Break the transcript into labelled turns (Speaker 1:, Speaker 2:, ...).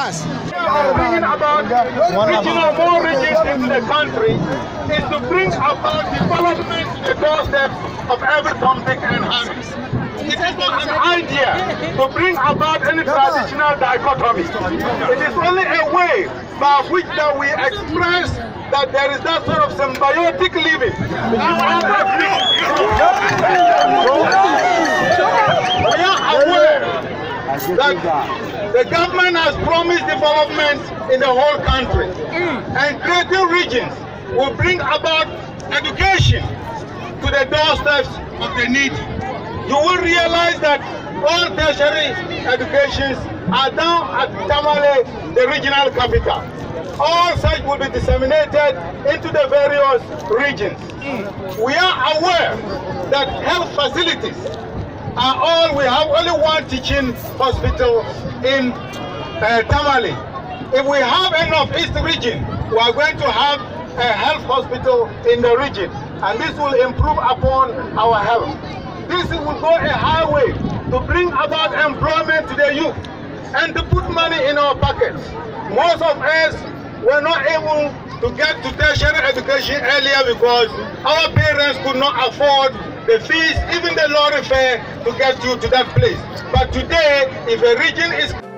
Speaker 1: Chance.
Speaker 2: bringing about regional more regions into the country is to bring about development to the doorstep of every Tom, Dick and Harry. It is not an idea to bring about any traditional dichotomy. It is only a way by which that we express that there is that sort of symbiotic living. We are aware that the government has promised development in the whole country mm. and creating regions will bring about education to the doorsteps of the needy. You will realize that all tertiary educations are down at Tamale, the regional capital. All such will be disseminated into the various regions. Mm. We are aware that health facilities are all, we have only one teaching hospital in uh, Tamale. If we have a North East region, we are going to have a health hospital in the region, and this will improve upon our health. This will go a highway to bring about employment to the youth and to put money in our pockets. Most of us were not able to get to tertiary education earlier because our parents could not afford the fees, even the lorry fare to get you to that place. But today, if a region is